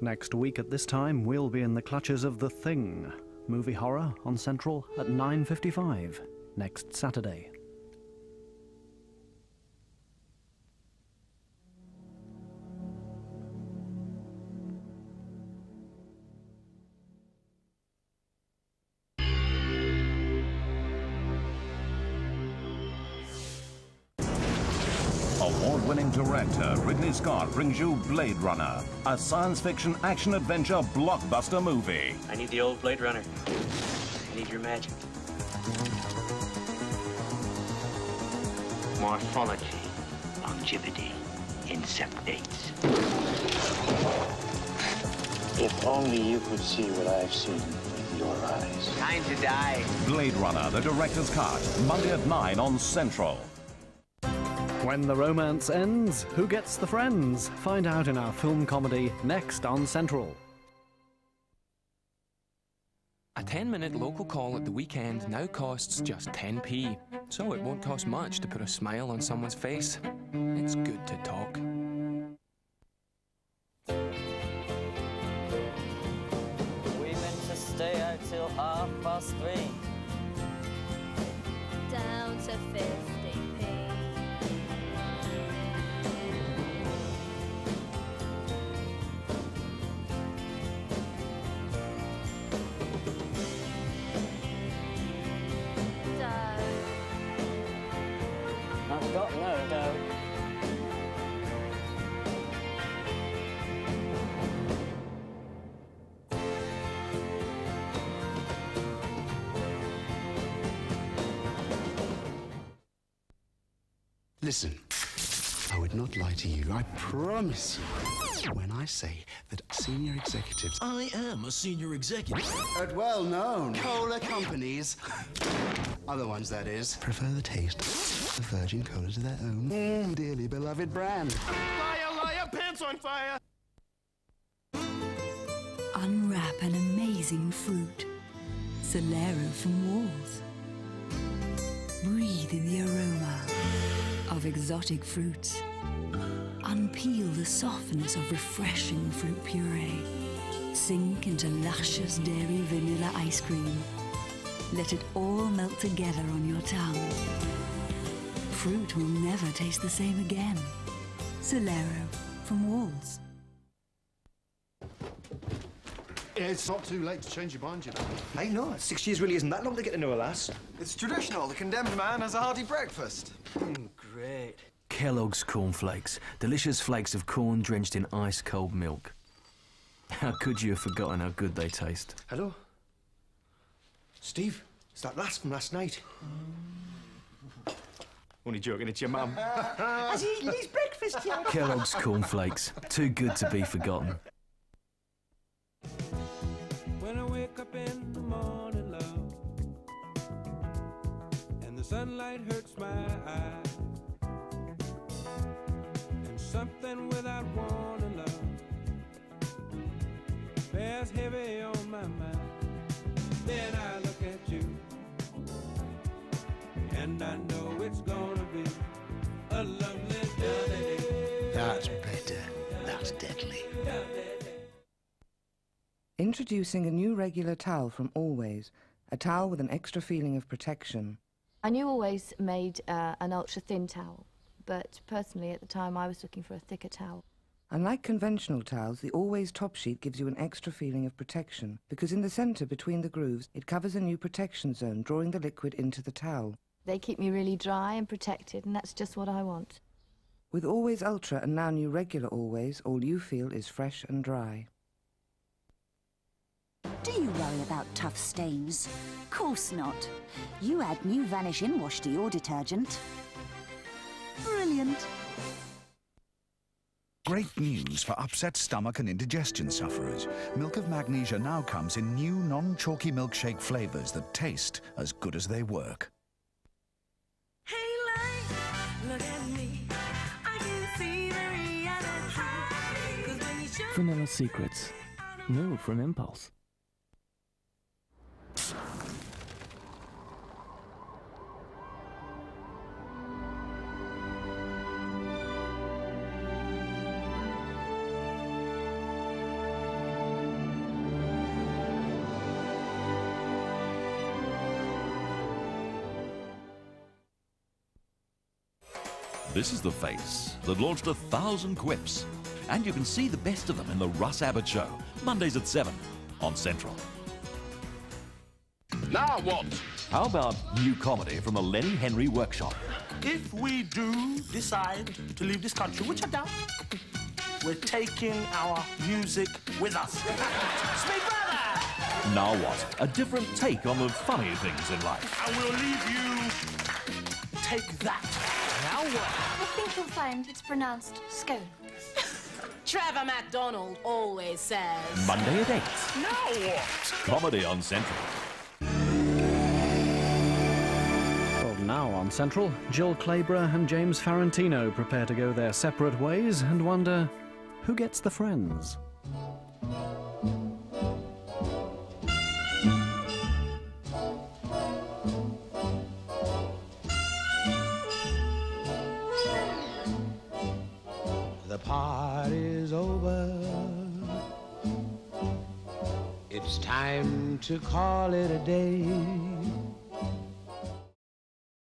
Next week at this time, we'll be in the clutches of The Thing, movie horror on Central at 9:55 next Saturday. Award-winning director Ridley Scott brings you Blade Runner, a science fiction action-adventure blockbuster movie. I need the old Blade Runner. I need your magic. Morphology, longevity, incept dates. If only you could see what I've seen with your eyes. Time to die. Blade Runner, the director's cut, Monday at 9 on Central. When the romance ends, who gets the friends? Find out in our film comedy next on Central. A 10 minute local call at the weekend now costs just 10p, so it won't cost much to put a smile on someone's face. It's good to talk. We meant to stay out till half past three. Down to 50p. I've got no dough. Listen, I would not lie to you. I promise you. When I say that senior executives I am a senior executive. at well-known cola companies, other ones that is, prefer the taste of virgin cola to their own mm, dearly beloved brand. Liar, liar, pants on fire! Unwrap an amazing fruit. Solero from Walls. Breathe in the aroma of exotic fruits. Unpeel the softness of refreshing fruit puree. Sink into luscious dairy vanilla ice cream. Let it all melt together on your tongue. Fruit will never taste the same again. Solero from Walls. It's not too late to change your mind, you know. Hey, no, six years really isn't that long to get to know a lass. It's traditional. The condemned man has a hearty breakfast. Mm, great. Kellogg's cornflakes. Delicious flakes of corn drenched in ice cold milk. How could you have forgotten how good they taste? Hello? Steve, it's that lass from last night. Only joking, it's your mum. Has he eaten his breakfast yet? Kellogg's cornflakes. Too good to be forgotten. When I wake up in the morning, love, and the sunlight hurts my eyes, and without warning, love, bears heavy on my mind. Then I look at you, and I know it's gonna be a lovely day. That's better. That's deadly. Introducing a new regular towel from Always, a towel with an extra feeling of protection. I knew Always made uh, an ultra thin towel, but personally at the time I was looking for a thicker towel. Unlike conventional towels, the Always top sheet gives you an extra feeling of protection because in the centre between the grooves, it covers a new protection zone, drawing the liquid into the towel. They keep me really dry and protected, and that's just what I want. With Always Ultra and now new regular Always, all you feel is fresh and dry. Do you worry about tough stains? Course not. You add new Vanish In Wash to your detergent. Brilliant. Great news for upset stomach and indigestion sufferers. Milk of Magnesia now comes in new non-chalky milkshake flavors that taste as good as they work. Vanilla Secrets. New from Impulse. This is the face that launched a thousand quips. And you can see the best of them in the Russ Abbot Show, Mondays at 7 on Central. Now what? How about new comedy from the Lenny Henry Workshop? If we do decide to leave this country, which I doubt, we're taking our music with us. Speak brother! Now what? A different take on the funny things in life. I will leave you. Take that. Now what? I think you'll find it's pronounced scone. Trevor McDonald always says. Monday at 8. Now what? Comedy on Central. Well, now on Central, Jill Clayburgh and James Farentino prepare to go their separate ways and wonder who gets the friends. The party's over. It's time to call it a day.